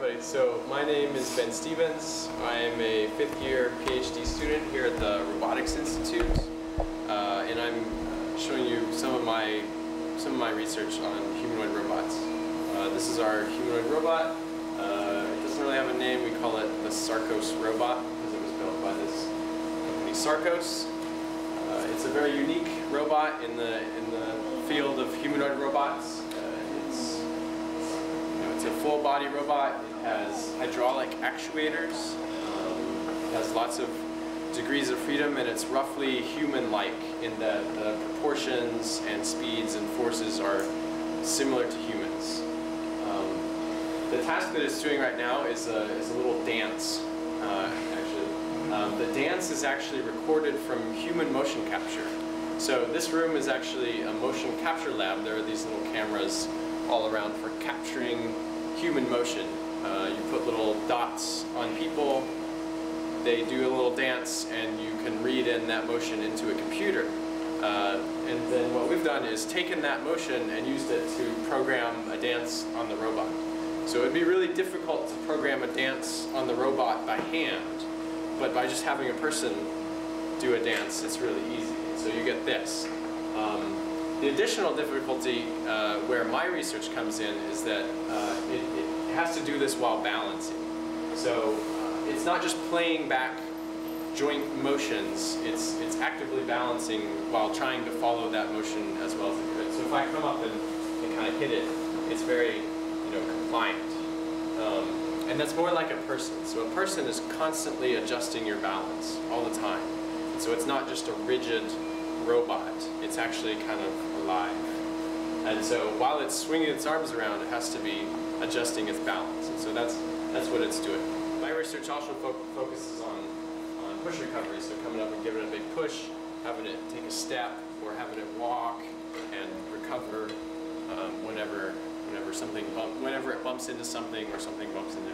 everybody. So my name is Ben Stephens. I am a fifth year PhD student here at the Robotics Institute, uh, and I'm showing you some of my some of my research on humanoid robots. Uh, this is our humanoid robot. Uh, it doesn't really have a name. We call it the Sarcos robot because it was built by this company Sarcos. Uh, it's a very unique robot in the in the field of humanoid robots. Uh, it's you know, it's a full body robot. It has hydraulic actuators. It has lots of degrees of freedom and it's roughly human-like in that the proportions and speeds and forces are similar to humans. Um, the task that it's doing right now is a, is a little dance, uh, actually. Um, the dance is actually recorded from human motion capture. So this room is actually a motion capture lab. There are these little cameras all around for capturing human motion. Uh, you put little dots on people, they do a little dance, and you can read in that motion into a computer. Uh, and then what we've done is taken that motion and used it to program a dance on the robot. So it'd be really difficult to program a dance on the robot by hand, but by just having a person do a dance, it's really easy. So you get this. Um, the additional difficulty uh, where my research comes in is that uh, it, it, has to do this while balancing. So uh, it's not just playing back joint motions, it's, it's actively balancing while trying to follow that motion as well as it could. So if I come up and, and kind of hit it, it's very you know, compliant. Um, and that's more like a person. So a person is constantly adjusting your balance all the time. And so it's not just a rigid robot. It's actually kind of alive. And so while it's swinging its arms around, it has to be adjusting its balance. And so that's, that's what it's doing. My research also fo focuses on, on push recovery, so coming up and giving it a big push, having it take a step, or having it walk and recover um, whenever whenever something bump, whenever it bumps into something or something bumps into